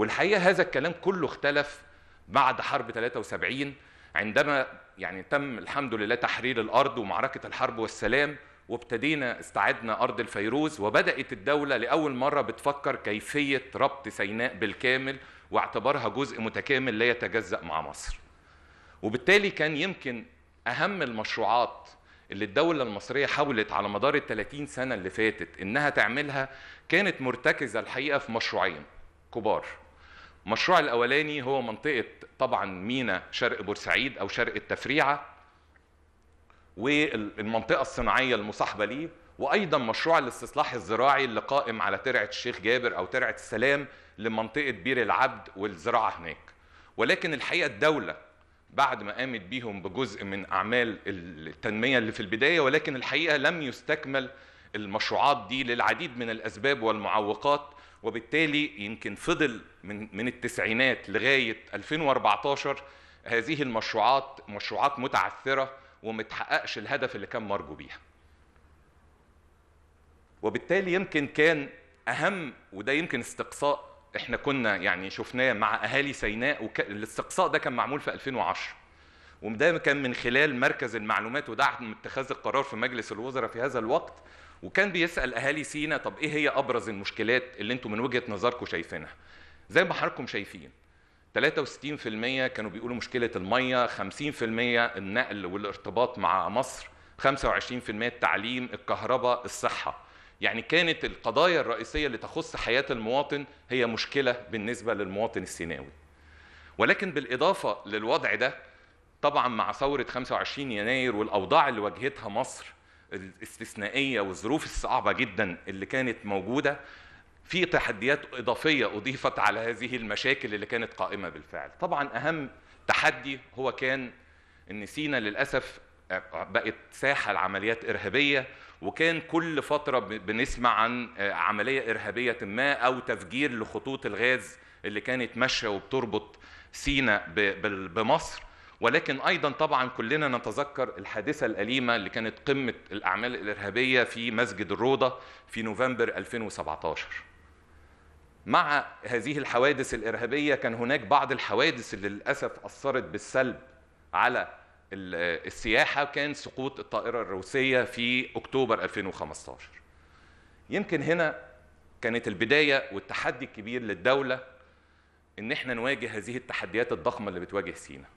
والحقيقة هذا الكلام كله اختلف بعد حرب 73 عندما يعني تم الحمد لله تحرير الأرض ومعركة الحرب والسلام وابتدينا استعدنا أرض الفيروز وبدأت الدولة لأول مرة بتفكر كيفية ربط سيناء بالكامل واعتبارها جزء متكامل لا يتجزأ مع مصر. وبالتالي كان يمكن أهم المشروعات اللي الدولة المصرية حاولت على مدار ال 30 سنة اللي فاتت إنها تعملها كانت مرتكزة الحقيقة في مشروعين كبار. المشروع الأولاني هو منطقة طبعا مينا شرق بورسعيد أو شرق التفريعة والمنطقة الصناعية المصاحبة ليه وأيضا مشروع الاستصلاح الزراعي اللي قائم على ترعة الشيخ جابر أو ترعة السلام لمنطقة بير العبد والزراعة هناك. ولكن الحقيقة الدولة بعد ما قامت بيهم بجزء من أعمال التنمية اللي في البداية ولكن الحقيقة لم يستكمل المشروعات دي للعديد من الأسباب والمعوقات وبالتالي يمكن فضل من من التسعينات لغاية 2014 هذه المشروعات مشروعات متعثرة ومتحققش الهدف اللي كان مرجو بيها. وبالتالي يمكن كان أهم وده يمكن استقصاء إحنا كنا يعني شفناه مع أهالي سيناء. الاستقصاء ده كان معمول في 2010 وده كان من خلال مركز المعلومات ودعم اتخاذ القرار في مجلس الوزراء في هذا الوقت وكان بيسأل أهالي سينا طب إيه هي أبرز المشكلات اللي أنتم من وجهة نظركم شايفينها؟ زي ما حضراتكم شايفين 63% كانوا بيقولوا مشكلة المية 50% النقل والارتباط مع مصر 25% التعليم الكهرباء الصحة. يعني كانت القضايا الرئيسية اللي تخص حياة المواطن هي مشكلة بالنسبة للمواطن السيناوي. ولكن بالإضافة للوضع ده طبعا مع ثورة 25 يناير والأوضاع اللي واجهتها مصر الاستثنائية والظروف الصعبة جدا اللي كانت موجودة في تحديات إضافية أضيفت على هذه المشاكل اللي كانت قائمة بالفعل. طبعا أهم تحدي هو كان أن سينا للأسف بقت ساحة لعمليات إرهابية وكان كل فترة بنسمع عن عملية إرهابية ما أو تفجير لخطوط الغاز اللي كانت ماشية وبتربط سينا بمصر. ولكن أيضا طبعا كلنا نتذكر الحادثة الأليمة اللي كانت قمة الأعمال الإرهابية في مسجد الروضة في نوفمبر 2017 مع هذه الحوادث الإرهابية كان هناك بعض الحوادث اللي للأسف أثرت بالسلب على السياحة كان سقوط الطائرة الروسية في أكتوبر 2015 يمكن هنا كانت البداية والتحدي الكبير للدولة إن إحنا نواجه هذه التحديات الضخمة اللي بتواجه سينا.